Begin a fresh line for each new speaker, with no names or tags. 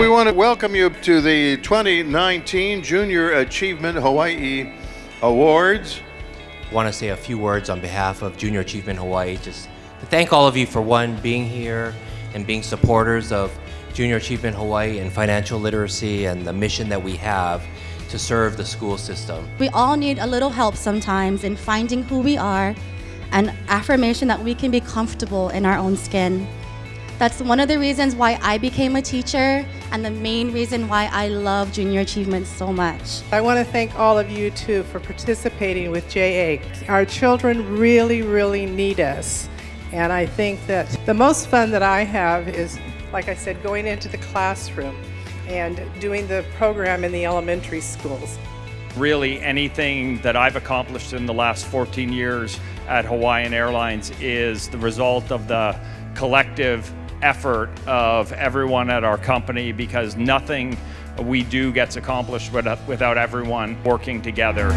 We want to welcome you to the 2019 Junior Achievement Hawaii Awards.
I want to say a few words on behalf of Junior Achievement Hawaii. Just to thank all of you for one, being here and being supporters of Junior Achievement Hawaii and financial literacy and the mission that we have to serve the school system.
We all need a little help sometimes in finding who we are and affirmation that we can be comfortable in our own skin. That's one of the reasons why I became a teacher and the main reason why I love Junior Achievement so much.
I want to thank all of you too for participating with JA. Our children really, really need us. And I think that the most fun that I have is, like I said, going into the classroom and doing the program in the elementary schools.
Really, anything that I've accomplished in the last 14 years at Hawaiian Airlines is the result of the collective effort of everyone at our company because nothing we do gets accomplished without everyone working together.